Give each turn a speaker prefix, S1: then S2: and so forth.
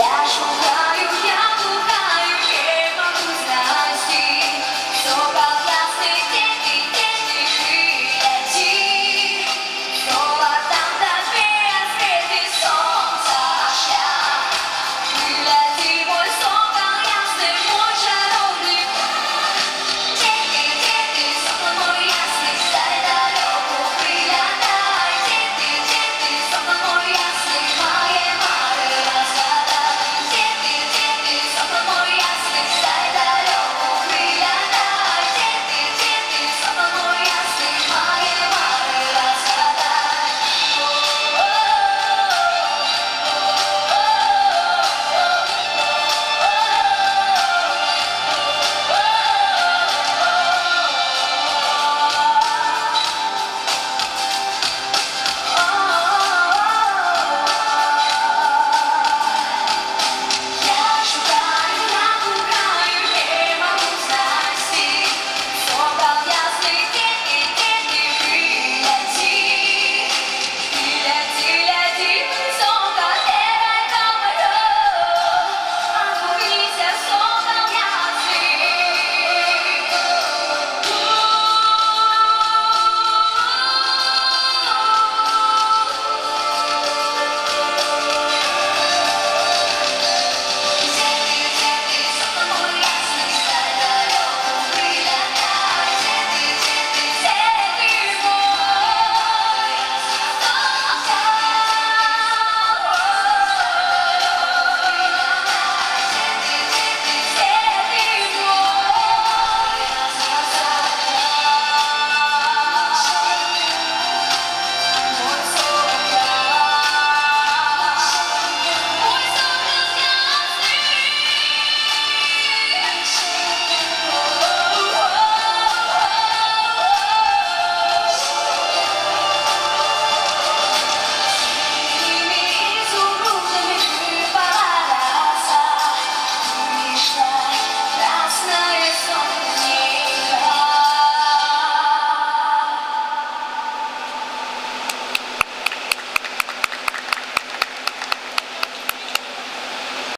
S1: viajo